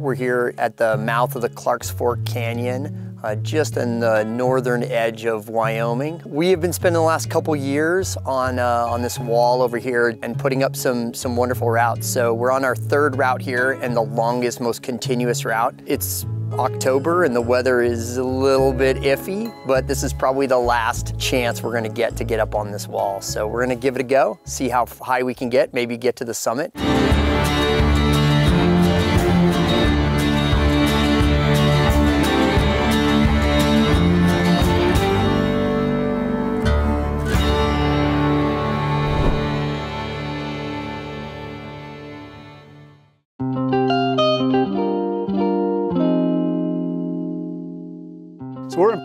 We're here at the mouth of the Clarks Fork Canyon, uh, just in the northern edge of Wyoming. We have been spending the last couple years on, uh, on this wall over here and putting up some, some wonderful routes. So we're on our third route here and the longest, most continuous route. It's October and the weather is a little bit iffy, but this is probably the last chance we're gonna get to get up on this wall. So we're gonna give it a go, see how high we can get, maybe get to the summit.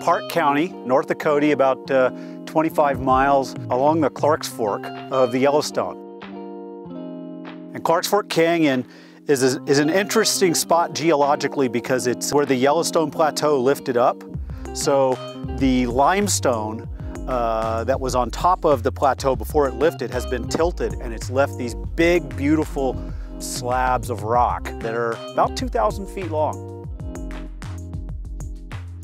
Park County, North Dakota, about uh, 25 miles along the Clarks Fork of the Yellowstone. And Clarks Fork Canyon is, a, is an interesting spot geologically because it's where the Yellowstone Plateau lifted up. So the limestone uh, that was on top of the plateau before it lifted has been tilted and it's left these big, beautiful slabs of rock that are about 2,000 feet long.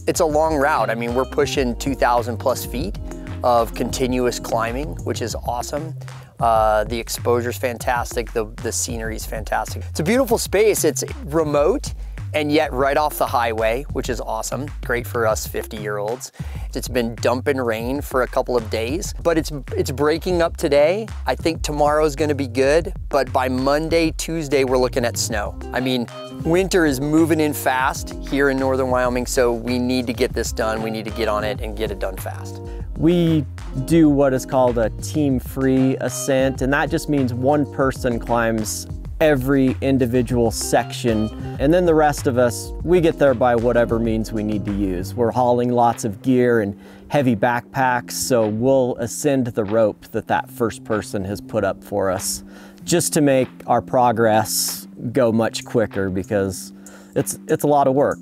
It's a long route. I mean, we're pushing 2,000 plus feet of continuous climbing, which is awesome. Uh, the exposure's fantastic, the, the scenery's fantastic. It's a beautiful space. It's remote and yet right off the highway, which is awesome. Great for us 50 year olds. It's been dumping rain for a couple of days, but it's, it's breaking up today. I think tomorrow's gonna be good, but by Monday, Tuesday, we're looking at snow. I mean, winter is moving in fast here in Northern Wyoming, so we need to get this done. We need to get on it and get it done fast. We do what is called a team-free ascent, and that just means one person climbs every individual section. And then the rest of us, we get there by whatever means we need to use. We're hauling lots of gear and heavy backpacks, so we'll ascend the rope that that first person has put up for us just to make our progress go much quicker because it's, it's a lot of work.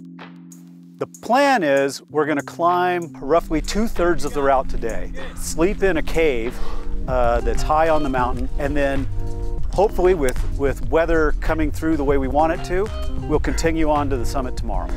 The plan is we're gonna climb roughly two thirds of the route today, sleep in a cave uh, that's high on the mountain, and then hopefully with, with weather coming through the way we want it to, we'll continue on to the summit tomorrow.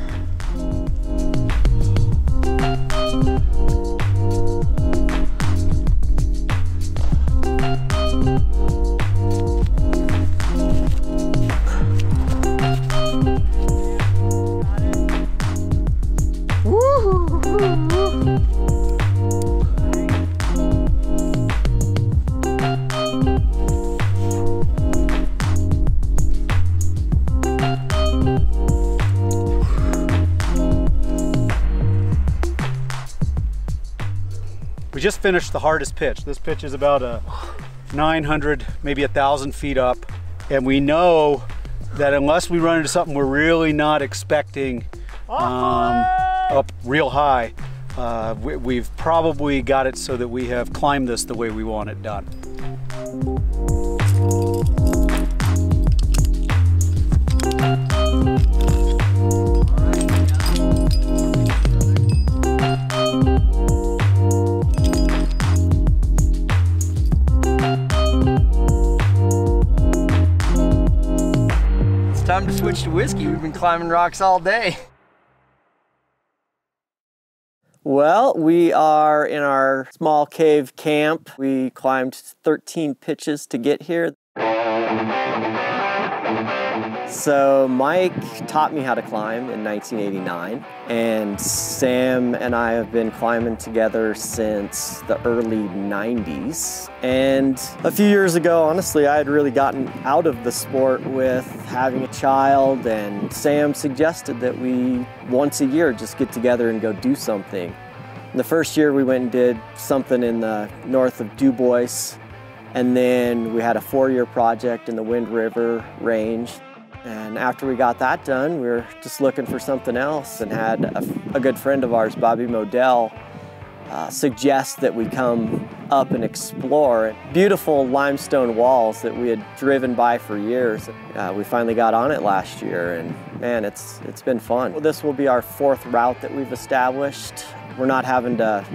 We just finished the hardest pitch. This pitch is about a 900, maybe a thousand feet up. And we know that unless we run into something we're really not expecting um, up real high, uh, we, have probably got it so that we have climbed this the way we want it done. To whiskey. We've been climbing rocks all day. Well, we are in our small cave camp. We climbed 13 pitches to get here. So Mike taught me how to climb in 1989 and Sam and I have been climbing together since the early 90s. And a few years ago, honestly, I had really gotten out of the sport with having a child and Sam suggested that we once a year just get together and go do something. the first year we went and did something in the north of Dubois and then we had a four-year project in the Wind River Range. And after we got that done, we were just looking for something else and had a, a good friend of ours, Bobby Model, uh, suggest that we come up and explore beautiful limestone walls that we had driven by for years. Uh, we finally got on it last year and man, it's, it's been fun. This will be our fourth route that we've established. We're not having to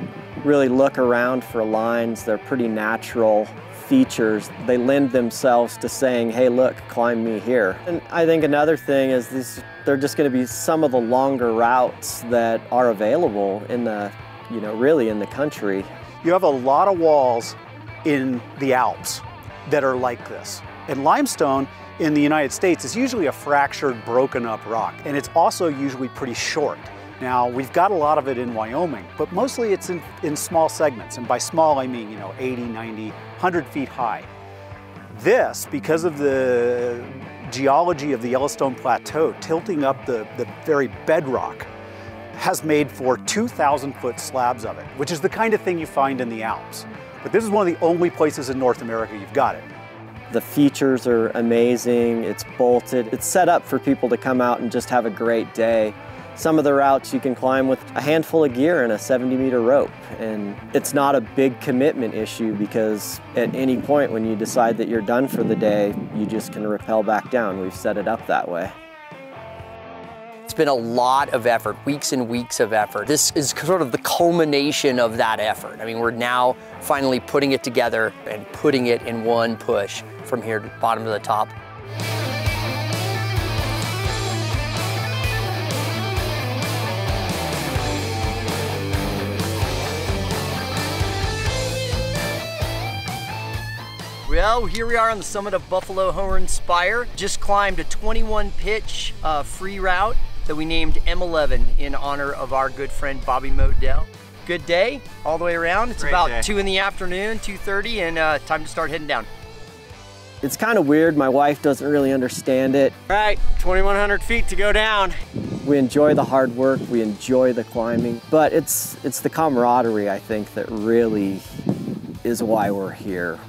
really look around for lines. They're pretty natural features, they lend themselves to saying, hey, look, climb me here. And I think another thing is these, they're just going to be some of the longer routes that are available in the, you know, really in the country. You have a lot of walls in the Alps that are like this. And limestone in the United States is usually a fractured, broken up rock. And it's also usually pretty short. Now, we've got a lot of it in Wyoming, but mostly it's in, in small segments. And by small, I mean, you know, 80, 90, 100 feet high. This, because of the geology of the Yellowstone Plateau, tilting up the, the very bedrock, has made for 2,000 foot slabs of it, which is the kind of thing you find in the Alps. But this is one of the only places in North America you've got it. The features are amazing, it's bolted, it's set up for people to come out and just have a great day. Some of the routes you can climb with a handful of gear and a 70 meter rope. And it's not a big commitment issue because at any point when you decide that you're done for the day, you just can rappel back down. We've set it up that way. It's been a lot of effort, weeks and weeks of effort. This is sort of the culmination of that effort. I mean, we're now finally putting it together and putting it in one push from here to bottom to the top. Well, here we are on the summit of Buffalo Horn Spire. Just climbed a 21 pitch uh, free route that we named M11 in honor of our good friend Bobby Model. Good day all the way around. It's Great about day. 2 in the afternoon, 2.30, and uh, time to start heading down. It's kind of weird. My wife doesn't really understand it. All right, 2,100 feet to go down. We enjoy the hard work, we enjoy the climbing, but it's it's the camaraderie I think that really is why we're here.